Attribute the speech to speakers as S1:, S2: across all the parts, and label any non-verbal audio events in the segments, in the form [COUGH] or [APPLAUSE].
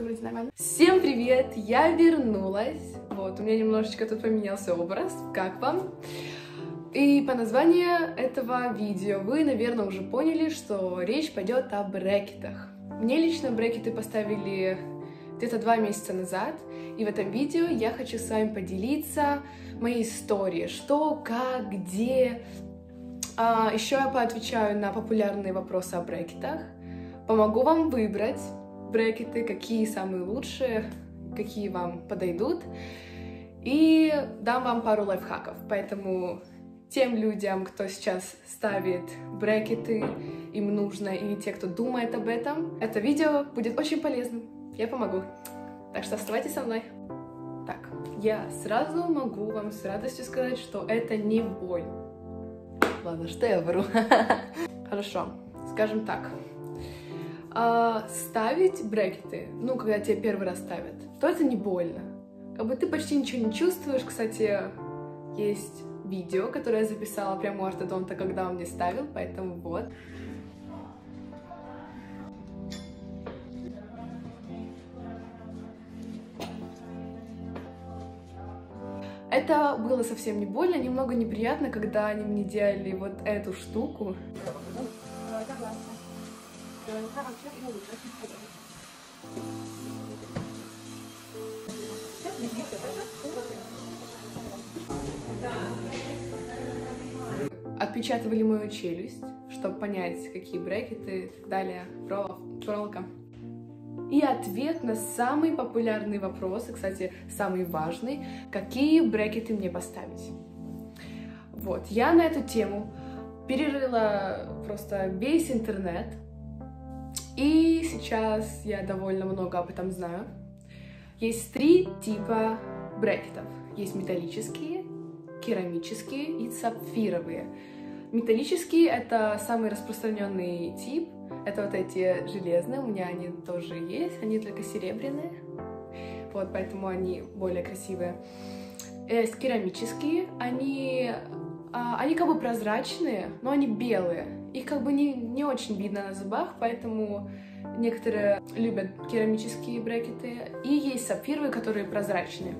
S1: Вроде нормально. Всем привет, я вернулась. Вот, у меня немножечко тут поменялся образ. Как вам? И по названию этого видео вы, наверное, уже поняли, что речь пойдет о брекетах. Мне лично брекеты поставили где-то два месяца назад, и в этом видео я хочу с вами поделиться моей историей, что, как, где. А, еще я поотвечаю на популярные вопросы о брекетах, помогу вам выбрать брекеты, какие самые лучшие, какие вам подойдут, и дам вам пару лайфхаков, поэтому тем людям, кто сейчас ставит брекеты, им нужно, или те, кто думает об этом, это видео будет очень полезным. Я помогу. Так что оставайтесь со мной. Так, я сразу могу вам с радостью сказать, что это не боль. Ладно, что я вру? [LAUGHS] Хорошо, скажем так. А, ставить брекеты, ну, когда тебе первый раз ставят, то это не больно. Как бы ты почти ничего не чувствуешь. Кстати, есть видео, которое я записала прямо у ортодонта, когда он мне ставил, поэтому вот. Это было совсем не больно, немного неприятно, когда они мне делали вот эту штуку. Отпечатывали мою челюсть, чтобы понять, какие брекеты и так далее, проволока. И ответ на самый популярный вопрос, и, кстати, самый важный, какие брекеты мне поставить. Вот, я на эту тему перерыла просто весь интернет, и сейчас я довольно много об этом знаю. Есть три типа брекетов. Есть металлические, керамические и сапфировые. Металлические — это самый распространенный тип. Это вот эти железные, у меня они тоже есть, они только серебряные. Вот, поэтому они более красивые. Есть керамические, они, а, они как бы прозрачные, но они белые. Их как бы не, не очень видно на зубах, поэтому некоторые любят керамические брекеты. И есть сапфировые, которые прозрачные.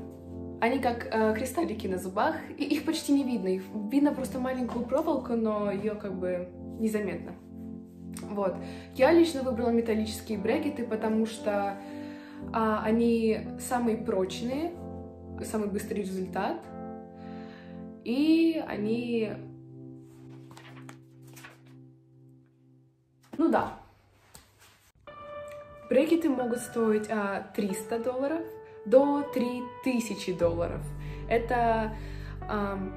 S1: Они как э, кристаллики на зубах, и их почти не видно. Их видно просто маленькую проволоку, но ее как бы незаметно. Вот. Я лично выбрала металлические брекеты, потому что а, они самые прочные, самый быстрый результат, и они... Ну да. Брекеты могут стоить а, 300 долларов, до 3000 долларов. Это эм,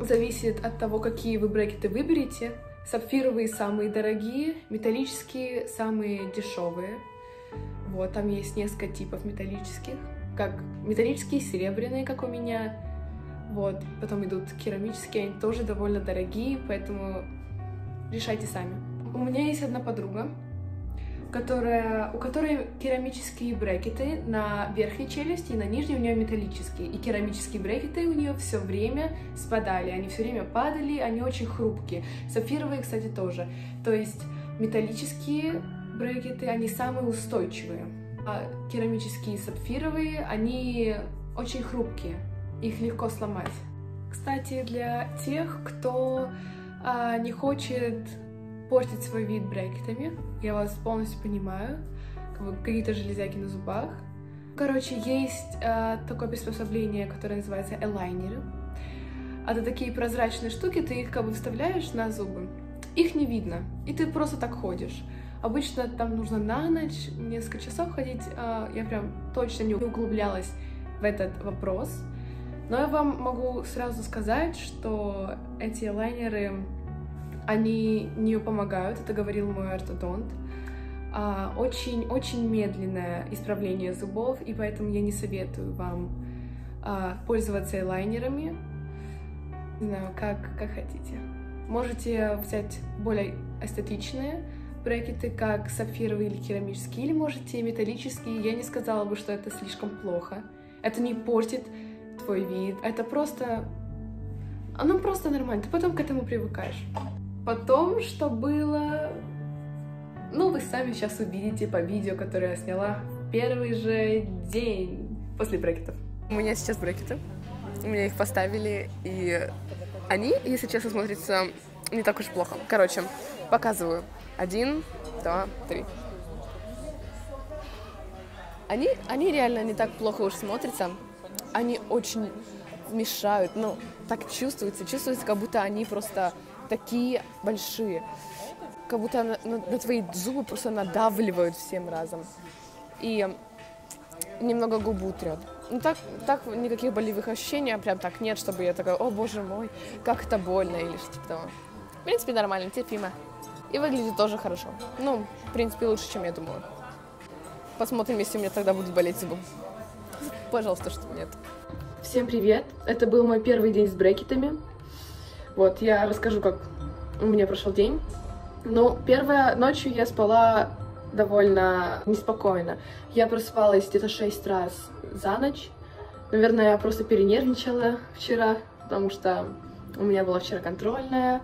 S1: зависит от того, какие вы брекеты выберете. Сапфировые самые дорогие, металлические самые дешевые. Вот, там есть несколько типов металлических, как металлические, серебряные, как у меня. Вот, потом идут керамические, они тоже довольно дорогие, поэтому решайте сами. У меня есть одна подруга, которая, у которой керамические брекеты на верхней челюсти и на нижней у нее металлические. И керамические брекеты у нее все время спадали, они все время падали, они очень хрупкие. Сапфировые, кстати, тоже. То есть металлические брекеты, они самые устойчивые. А керамические сапфировые, они очень хрупкие, их легко сломать. Кстати, для тех, кто а, не хочет портить свой вид брекетами. Я вас полностью понимаю. Какие-то железяки на зубах. Короче, есть э, такое приспособление, которое называется элайнеры. Это такие прозрачные штуки, ты их как бы вставляешь на зубы, их не видно, и ты просто так ходишь. Обычно там нужно на ночь, несколько часов ходить, э, я прям точно не углублялась в этот вопрос. Но я вам могу сразу сказать, что эти лайнеры они не помогают, это говорил мой ортодонт. Очень-очень а, медленное исправление зубов, и поэтому я не советую вам а, пользоваться элайнерами. Не знаю, как, как хотите. Можете взять более эстетичные брекеты, как сапфировые или керамические, или можете металлические. Я не сказала бы, что это слишком плохо. Это не портит твой вид. Это просто... Оно просто нормально. Ты потом к этому привыкаешь. Потом, что было... Ну, вы сами сейчас увидите по видео, которое я сняла первый же день после брекетов.
S2: У меня сейчас брекеты. У меня их поставили, и они, если честно, смотрятся не так уж плохо. Короче, показываю. Один, два, три. Они, они реально не так плохо уж смотрятся. Они очень мешают, ну, так чувствуется. Чувствуется, как будто они просто такие большие. Как будто на, на, на твои зубы просто надавливают всем разом. И немного губу трет. Ну так, так никаких болевых ощущений, а прям так нет, чтобы я такая, о боже мой, как это больно или что типа того. В принципе, нормально, терпимо. И выглядит тоже хорошо. Ну, в принципе, лучше, чем я думала. Посмотрим, если у меня тогда будет болеть зубы. Пожалуйста, что нет.
S1: Всем привет! Это был мой первый день с брекетами. Вот, я расскажу, как у меня прошел день. Ну, первая ночью я спала довольно неспокойно. Я просыпалась где-то шесть раз за ночь. Наверное, я просто перенервничала вчера, потому что у меня была вчера контрольная,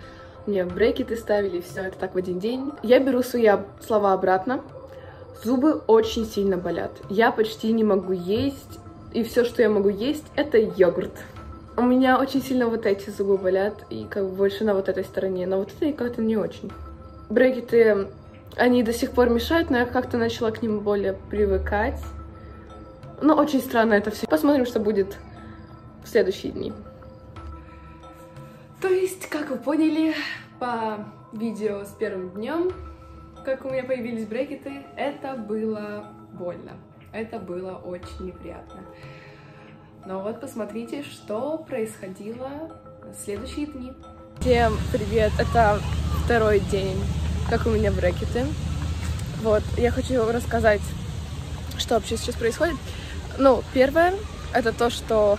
S1: мне брекеты ставили, все это так в один день. Я беру свои слова обратно. Зубы очень сильно болят. Я почти не могу есть, и все, что я могу есть, это йогурт. У меня очень сильно вот эти зубы болят, и как бы больше на вот этой стороне, но вот это как-то не очень. Брекеты, они до сих пор мешают, но я как-то начала к ним более привыкать. Но очень странно это все. Посмотрим, что будет в следующие дни. То есть, как вы поняли по видео с первым днем, как у меня появились брекеты, это было больно. Это было очень неприятно. Но вот посмотрите, что происходило в следующие дни.
S2: Всем привет! Это второй день, как у меня брекеты. Вот, я хочу рассказать, что вообще сейчас происходит. Ну, первое, это то, что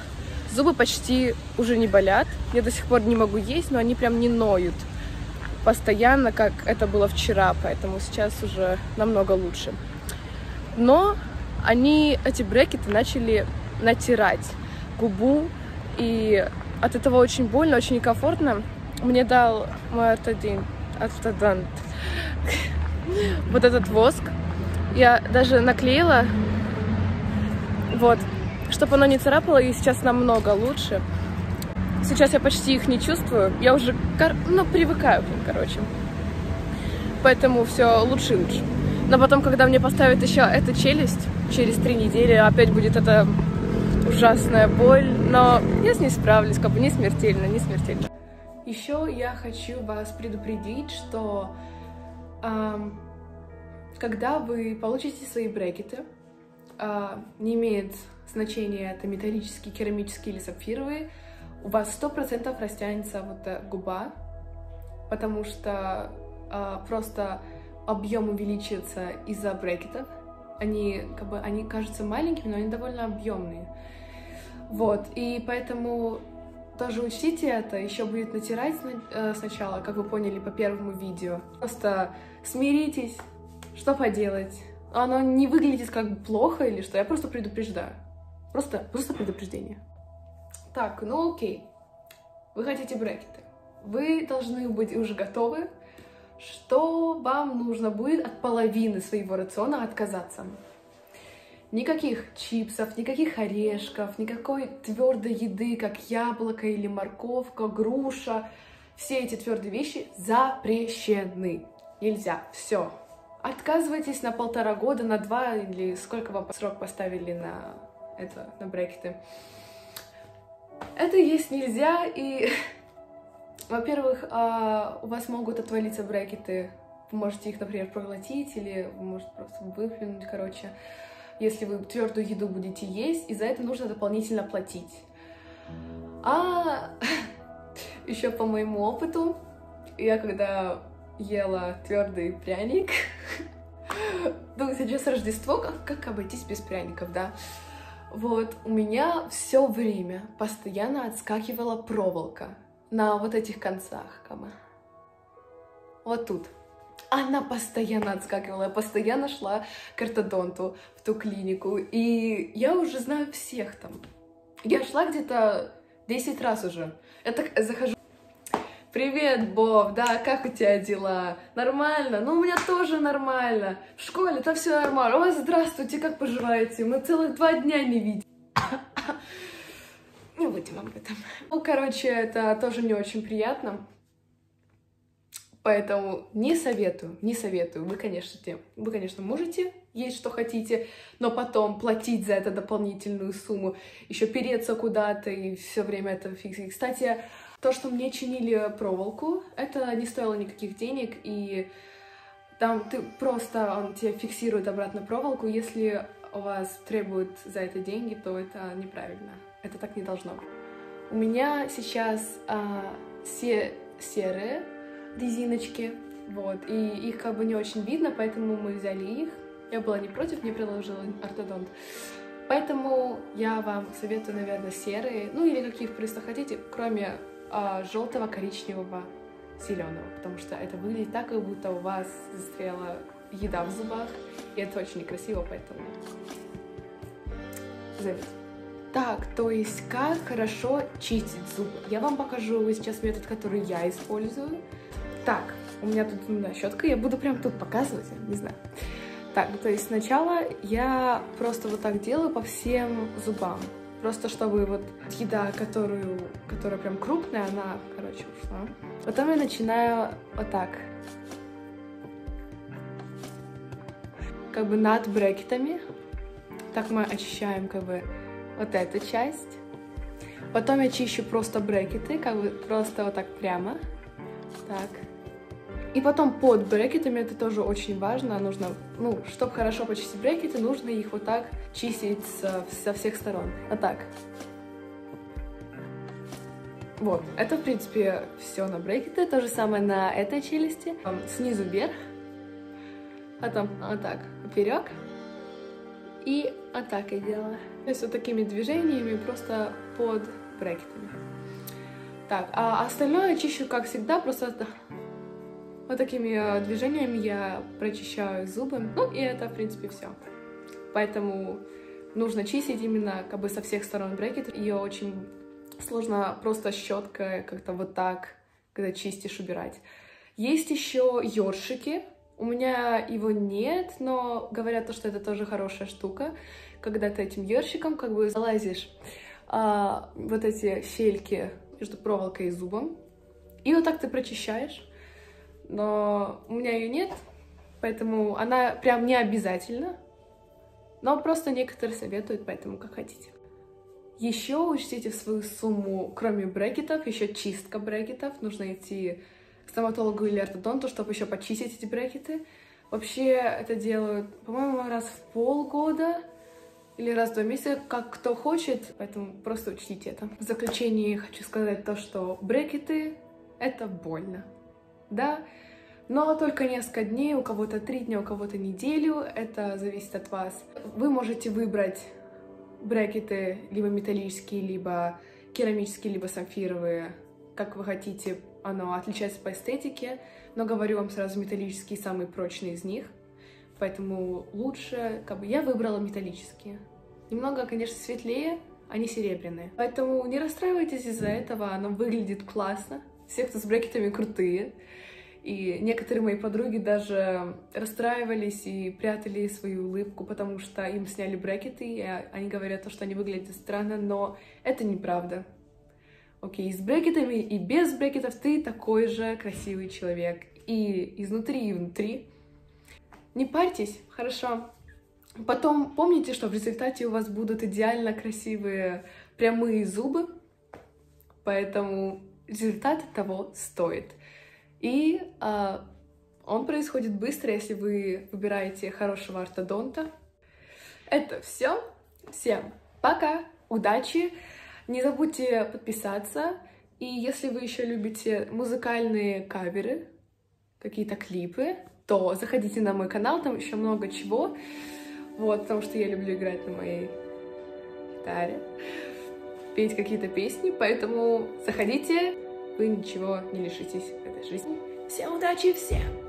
S2: Зубы почти уже не болят. Я до сих пор не могу есть, но они прям не ноют постоянно, как это было вчера, поэтому сейчас уже намного лучше. Но они, эти брекеты, начали натирать губу, и от этого очень больно, очень некомфортно. Мне дал мой ортодин, ортодонт [LAUGHS] вот этот воск. Я даже наклеила, вот, чтобы оно не царапало, и сейчас намного лучше. Сейчас я почти их не чувствую, я уже ну, привыкаю к ним, короче. Поэтому все лучше и лучше. Но потом, когда мне поставят еще эту челюсть, через три недели опять будет эта ужасная боль, но я с ней справлюсь, как бы не смертельно, не смертельно.
S1: Еще я хочу вас предупредить, что эм, когда вы получите свои брекеты, э, не имеет значения, это металлические, керамические или сапфировые, у вас сто процентов растянется вот эта губа, потому что э, просто объем увеличится из-за брекетов. Они, как бы, они кажутся маленькими, но они довольно объемные. Вот, и поэтому тоже учтите это, еще будет натирать э, сначала, как вы поняли по первому видео. Просто смиритесь, что поделать. Оно не выглядит как плохо или что, я просто предупреждаю. Просто, просто предупреждение. Так, ну окей. Вы хотите брекеты. Вы должны быть уже готовы, что вам нужно будет от половины своего рациона отказаться. Никаких чипсов, никаких орешков, никакой твердой еды, как яблоко или морковка, груша. Все эти твердые вещи запрещены. Нельзя. Все. Отказывайтесь на полтора года, на два или сколько вам срок поставили на это, на брекеты. Это есть нельзя, и, [LAUGHS] во-первых, а, у вас могут отвалиться брекеты, вы можете их, например, проглотить, или вы можете просто выплюнуть, короче, если вы твердую еду будете есть, и за это нужно дополнительно платить. А [LAUGHS] еще по моему опыту, я когда ела твердый пряник, [LAUGHS] ну, сейчас Рождество, как, как обойтись без пряников, да? Вот, у меня все время постоянно отскакивала проволока на вот этих концах, кама. Вот тут. Она постоянно отскакивала, я постоянно шла к ортодонту в ту клинику, и я уже знаю всех там. Я шла где-то 10 раз уже. Я так захожу Привет, Боб, да, как у тебя дела? Нормально? Ну, у меня тоже нормально. В школе-то все нормально. Ой, здравствуйте, как поживаете? Мы целых два дня не видим. Не будем об этом. Ну, короче, это тоже не очень приятно. Поэтому не советую, не советую. Вы, конечно, вы, конечно, можете есть что хотите, но потом платить за это дополнительную сумму, еще переться куда-то и все время это фиксить. Кстати, то, что мне чинили проволоку, это не стоило никаких денег, и там ты просто, он тебе фиксирует обратно проволоку, если у вас требуют за это деньги, то это неправильно. Это так не должно быть. У меня сейчас а, все серые резиночки, вот, и их как бы не очень видно, поэтому мы взяли их. Я была не против, мне предложил ортодонт. Поэтому я вам советую, наверное, серые, ну или каких просто хотите, кроме а, желтого, коричневого, зеленого, потому что это выглядит так, как будто у вас застряла еда в зубах, и это очень некрасиво, поэтому заметьте. Так, то есть как хорошо чистить зубы? Я вам покажу сейчас метод, который я использую. Так, у меня тут да, щетка, я буду прям тут показывать, не знаю. Так, то есть сначала я просто вот так делаю по всем зубам. Просто чтобы вот еда, которую, которая прям крупная, она, короче, ушла. Потом я начинаю вот так. Как бы над брекетами. Так мы очищаем как бы вот эту часть. Потом я чищу просто брекеты, как бы просто вот так прямо. Так. И потом под брекетами, это тоже очень важно, нужно, ну, чтобы хорошо почистить брекеты, нужно их вот так чистить со, со всех сторон. Вот так. Вот, это, в принципе, все на брекеты. То же самое на этой челюсти. Снизу вверх, потом вот так, вперед. И вот так я делаю. То есть вот такими движениями просто под брекетами. Так, а остальное чищу, как всегда, просто вот такими э, движениями я прочищаю зубы. Ну, и это, в принципе, все. Поэтому нужно чистить именно как бы со всех сторон брекет. Ее очень сложно просто щеткой как-то вот так, когда чистишь, убирать. Есть еще ёршики. У меня его нет, но говорят, то, что это тоже хорошая штука, когда ты этим ёршиком как бы залазишь а, вот эти щельки между проволокой и зубом, и вот так ты прочищаешь но у меня ее нет, поэтому она прям не обязательно, но просто некоторые советуют, поэтому как хотите. Еще учтите в свою сумму, кроме брекетов, еще чистка брекетов. Нужно идти стоматологу или ортодонту, чтобы еще почистить эти брекеты. Вообще это делают, по-моему, раз в полгода или раз в два месяца, как кто хочет, поэтому просто учтите это. В заключение хочу сказать то, что брекеты — это больно да, но только несколько дней, у кого-то три дня, у кого-то неделю, это зависит от вас. Вы можете выбрать брекеты либо металлические, либо керамические, либо самфировые, как вы хотите, оно отличается по эстетике, но говорю вам сразу, металлические самые прочные из них, поэтому лучше, как бы я выбрала металлические. Немного, конечно, светлее, они серебряные. Поэтому не расстраивайтесь из-за этого, оно выглядит классно. Все, кто с брекетами, крутые. И некоторые мои подруги даже расстраивались и прятали свою улыбку, потому что им сняли брекеты, и они говорят, что они выглядят странно, но это неправда. Окей, с брекетами и без брекетов ты такой же красивый человек. И изнутри, и внутри. Не парьтесь, хорошо? Потом помните, что в результате у вас будут идеально красивые прямые зубы, поэтому результат того стоит. И э, он происходит быстро, если вы выбираете хорошего ортодонта. Это все. Всем пока, удачи. Не забудьте подписаться. И если вы еще любите музыкальные каверы, какие-то клипы, то заходите на мой канал, там еще много чего. Вот, потому что я люблю играть на моей гитаре, петь какие-то песни, поэтому заходите, вы ничего не лишитесь в этой жизни. Всем удачи, всем!